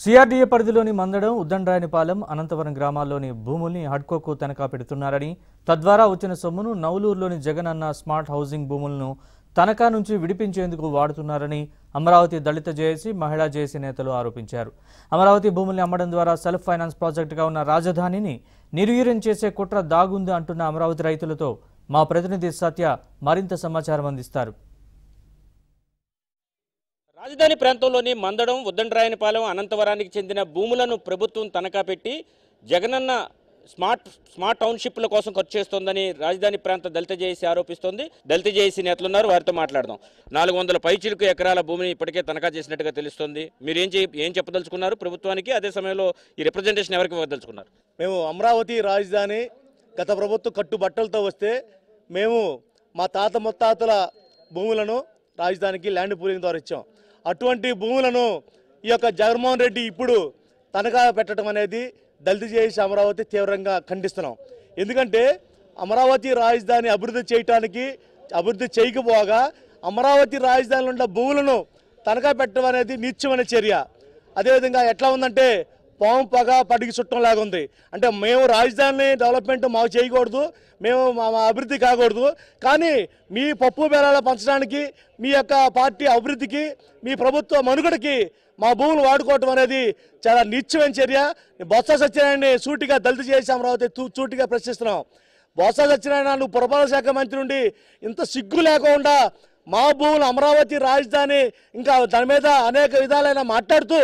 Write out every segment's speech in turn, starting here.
CRDA పరిధిలోని మందడం ఉద్దండ్రాయనిపాలెం అనంతవరం గ్రామాల్లోని భూముల్ని హడ్కోకు తనఖా పెడుతున్నారని తద్వారా వచ్చిన సొమ్మును నవలూరులోని జగన్ అన్న స్మార్ట్ హౌసింగ్ భూములను తనఖా నుంచి విడిపించేందుకు వాడుతున్నారని అమరావతి దళిత జేఏసీ మహిళా జేఏసీ నేతలు ఆరోపించారు. అమరావతి భూముల్ని అమ్మడం ద్వారా సెల్ఫ్ ఫైనాన్స్ ప్రాజెక్టుగా ఉన్న రాజధానిని నిర్వీర్యం చేసే కుట్ర దాగుంది అంటున్న అమరావతి రైతులతో మా ప్రతినిధి సత్య మరింత సమాచారం అందిస్తారు. రాజధాని ప్రాంతంలోని మందడం ఉద్దండరాయనిపాలెం అనంతవరానికి చెందిన భూములను ప్రభుత్వం తనఖా పెట్టి జగనన్న స్మార్ట్ స్మార్ట్ టౌన్షిప్ల కోసం ఖర్చు చేస్తోందని రాజధాని ప్రాంత దళిత జేఏసీ ఆరోపిస్తోంది. దళిత జేఏసీ నేతలు ఉన్నారు వారితో మాట్లాడదాం. నాలుగు వందల పైచిలకు ఎకరాల భూమిని ఇప్పటికే తనఖా చేసినట్టుగా తెలుస్తోంది. మీరు ఏం ఏం చెప్పదలుచుకున్నారు ప్రభుత్వానికి? అదే సమయంలో ఈ రిప్రజెంటేషన్ ఎవరికి ఇవ్వదలుచుకున్నారు? మేము అమరావతి రాజధాని గత ప్రభుత్వం కట్టుబట్టలతో వస్తే మేము మా తాత ముత్తాతల భూములను రాజధానికి ల్యాండ్ పూలింగ్ ద్వారా ఇచ్చాం. అటువంటి భూములను ఈ యొక్క జగన్మోహన్ రెడ్డి ఇప్పుడు తనఖా పెట్టడం అనేది దళిత చేసి అమరావతి తీవ్రంగా ఖండిస్తున్నాం. ఎందుకంటే అమరావతి రాజధాని అభివృద్ధి చేయటానికి అభివృద్ధి చేయకపోగా అమరావతి రాజధానిలో ఉన్న భూములను తనఖా పెట్టడం అనేది నిత్యమైన చర్య. అదేవిధంగా ఎట్లా ఉందంటే పాము పగ పడికి చుట్టం లాగా ఉంది అంటే మేము రాజధాని డెవలప్మెంట్ మాకు చేయకూడదు మేము మా అభివృద్ధి కాకూడదు. కానీ మీ పప్పు బేరాల పంచడానికి మీ యొక్క పార్టీ అభివృద్ధికి మీ ప్రభుత్వ మనుగడకి మా భూములు వాడుకోవటం అనేది చాలా నిత్యమైన చర్య. బొత్స సత్యనారాయణని సూటిగా దళిత చేసి అమరావతి తూ- సూటిగా ప్రశ్నిస్తున్నాం. బొత్స సత్యనారాయణ నువ్వు పురపాలక శాఖ మంత్రి నుండి ఇంత సిగ్గు లేకుండా మా భూములు అమరావతి రాజధాని ఇంకా దాని మీద అనేక విధాలైన మాట్లాడుతూ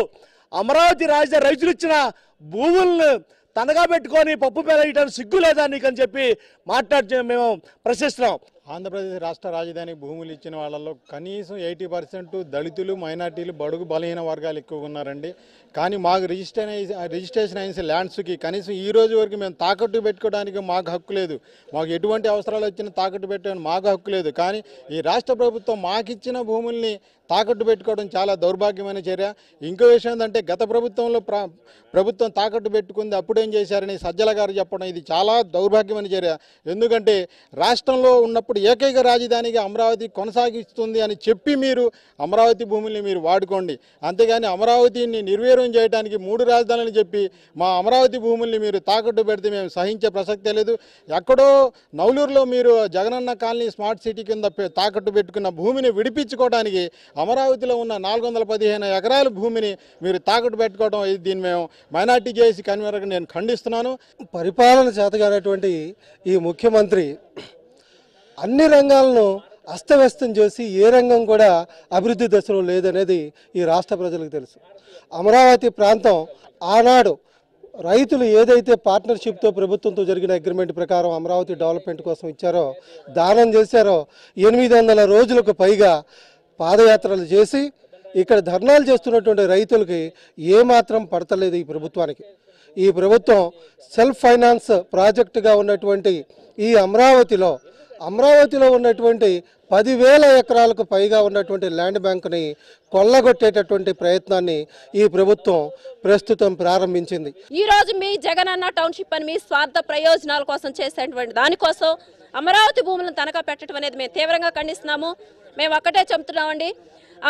అమరావతి రాజధాని రైతులు ఇచ్చిన భూములను తనగా పెట్టుకొని పప్పు పెరగటానికి సిగ్గు లేదా నీకని చెప్పి మాట్లాడి మేము ప్రశ్నిస్తున్నాం. ఆంధ్రప్రదేశ్ రాష్ట్ర రాజధాని భూములు ఇచ్చిన వాళ్ళలో కనీసం ఎయిటీ పర్సెంట్ దళితులు మైనార్టీలు బడుగు బలహీన వర్గాలు ఎక్కువ ఉన్నారండి. కానీ మాకు రిజిస్టర్ రిజిస్ట్రేషన్ అయిన ల్యాండ్స్కి కనీసం ఈ రోజు వరకు మేము తాకట్టు పెట్టుకోవడానికి మాకు హక్కు లేదు. మాకు ఎటువంటి అవసరాలు వచ్చినా తాకట్టు పెట్టడానికి మాకు హక్కు లేదు. కానీ ఈ రాష్ట్ర ప్రభుత్వం మాకిచ్చిన భూముల్ని తాకట్టు పెట్టుకోవడం చాలా దౌర్భాగ్యమైన చర్య. ఇంకో విషయం ఏంటంటే గత ప్రభుత్వంలో ప్రభుత్వం తాకట్టు పెట్టుకుంది అప్పుడేం చేశారని సజ్జల గారు చెప్పడం ఇది చాలా దౌర్భాగ్యమైన చర్య ఎందుకంటే రాష్ట్రంలో ఉన్నప్పుడు ఏకైక రాజధానిగా అమరావతి కొనసాగిస్తుంది అని చెప్పి మీరు అమరావతి భూముల్ని మీరు వాడుకోండి. అంతేగాని అమరావతిని నిర్వీర్యం చేయడానికి మూడు రాజధానులు చెప్పి మా అమరావతి భూముల్ని మీరు తాకట్టు పెడితే మేము సహించే ప్రసక్తే లేదు. ఎక్కడో నవలూరులో మీరు జగనన్న కాలనీ స్మార్ట్ సిటీ కింద తాకట్టు పెట్టుకున్న భూమిని విడిపించుకోవడానికి అమరావతిలో ఉన్న నాలుగు వందల పదిహేను ఎకరాల భూమిని మీరు తాకట్టు పెట్టుకోవడం ఇది దీన్ని మేము మైనార్ చేసి కన్వీనర్గా నేను ఖండిస్తున్నాను. పరిపాలన చేతగానటువంటి ఈ ముఖ్యమంత్రి అన్ని రంగాలను అస్తవ్యస్తం చేసి ఏ రంగం కూడా అభివృద్ధి దశలో లేదనేది ఈ రాష్ట్ర ప్రజలకు తెలుసు. అమరావతి ప్రాంతం ఆనాడు రైతులు ఏదైతే పార్ట్నర్షిప్తో ప్రభుత్వంతో జరిగిన అగ్రిమెంట్ ప్రకారం అమరావతి డెవలప్మెంట్ కోసం ఇచ్చారో దానం చేశారో ఎనిమిది వందల రోజులకు పైగా పాదయాత్రలు చేసి ఇక్కడ ధర్నాలు చేస్తున్నటువంటి రైతులకి ఏమాత్రం పడతలేదు ఈ ప్రభుత్వానికి. ఈ ప్రభుత్వం సెల్ఫ్ ఫైనాన్స్ ప్రాజెక్టుగా ఉన్నటువంటి ఈ అమరావతిలో అమరావతిలో ఉన్నటువంటి పదివేల ఎకరాలకు పైగా ఉన్నటువంటి ల్యాండ్ బ్యాంకుని కొల్లగొట్టేటటువంటి ప్రయత్నాన్ని ఈ ప్రభుత్వం ప్రస్తుతం ప్రారంభించింది. ఈ రోజు మీ జగనన్న టౌన్షిప్ అని మీ స్వార్థ ప్రయోజనాల కోసం చేసేటువంటి దానికోసం అమరావతి భూములను తనఖా పెట్టడం అనేది మేము తీవ్రంగా ఖండిస్తున్నాము. మేము ఒక్కటే చెబుతున్నామండి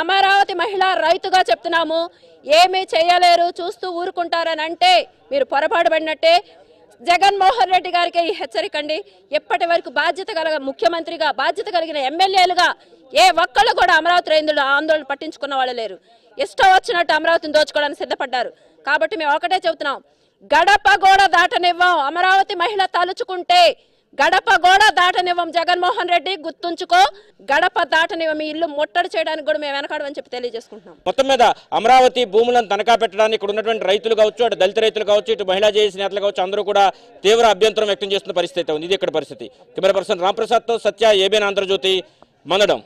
అమరావతి మహిళా రైతుగా చెప్తున్నాము. ఏమీ చేయలేరు చూస్తూ ఊరుకుంటారని అంటే మీరు పొరపాటు పడినట్టే. జగన్మోహన్ రెడ్డి గారికి ఈ హెచ్చరిక అండి. ఎప్పటి వరకు బాధ్యత కలగ ముఖ్యమంత్రిగా బాధ్యత కలిగిన ఎమ్మెల్యేలుగా ఏ ఒక్కళ్ళు కూడా అమరావతి రైతులు ఆందోళన పట్టించుకున్న వాళ్ళు లేరు. ఇష్టం వచ్చినట్టు అమరావతిని దోచుకోవడానికి సిద్ధపడ్డారు. కాబట్టి మేము ఒకటే చెబుతున్నాం. గడప గోడ దాటనివ్వం. అమరావతి మహిళ తలుచుకుంటే గడప గోడ దాటనివ్వం జగన్మోహన్ రెడ్డి గుర్తుంచుకో. గడప దాటనివ్వం ఇల్లు ముట్టడి చేయడానికి కూడా మేము వెనకాడమని చెప్పి తెలియజేసుకుంటున్నాం. మొత్తం మీద అమరావతి భూములను తనఖా పెట్టడానికి ఇక్కడ ఉన్నటువంటి రైతులు కావచ్చు అటు దళిత రైతులు కావచ్చు ఇటు మహిళా జేఏసీ నేతలు కావచ్చు అందరూ కూడా తీవ్ర అభ్యంతరం వ్యక్తం చేస్తున్న పరిస్థితి ఉంది. ఇది ఇక్కడ పరిస్థితి. కెమెరా పర్సన్ రాంప్రసాద్తో సత్య ఏబిఎన్ ఆంధ్రజ్యోతి మందడం